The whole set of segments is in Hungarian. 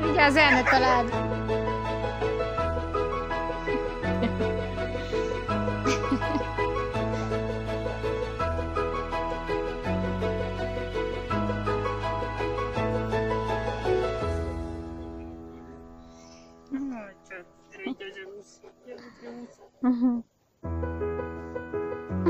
Vigyázz, el ne találd!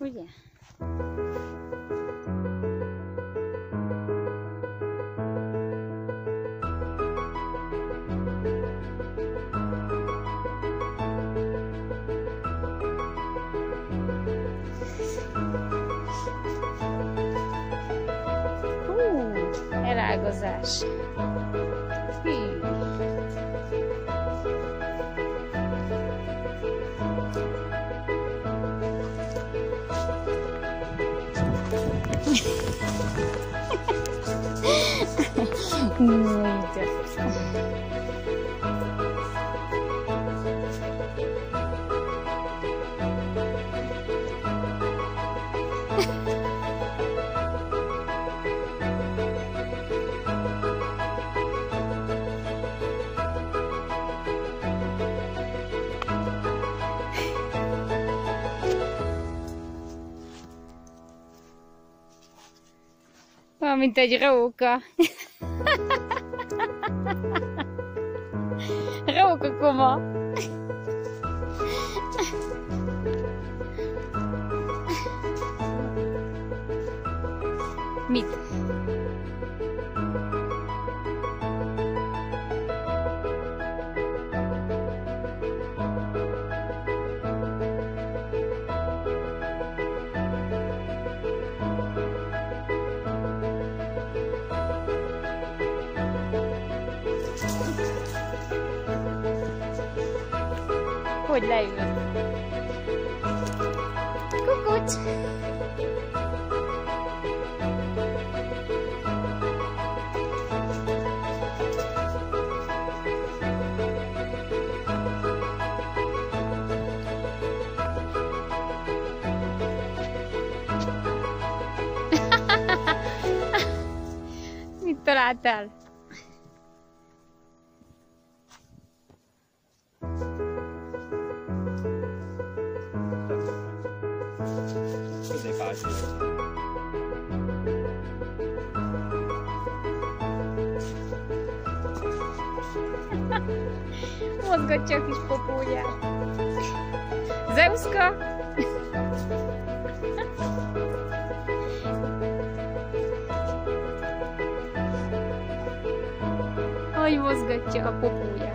Olha. Uh, era água, acho. Ih. うん、めっちゃ。pamiętać Rauka. Rauka kuma. Mit. Hogy leül? Kukucs! Mit találtál? razie. Mózgo ci jakiś popłuje. Zeusko! Oj, mózgo cię opłuje.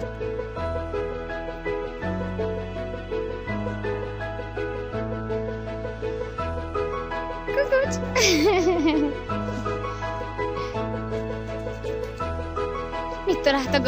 भी कुछ एक तो रहता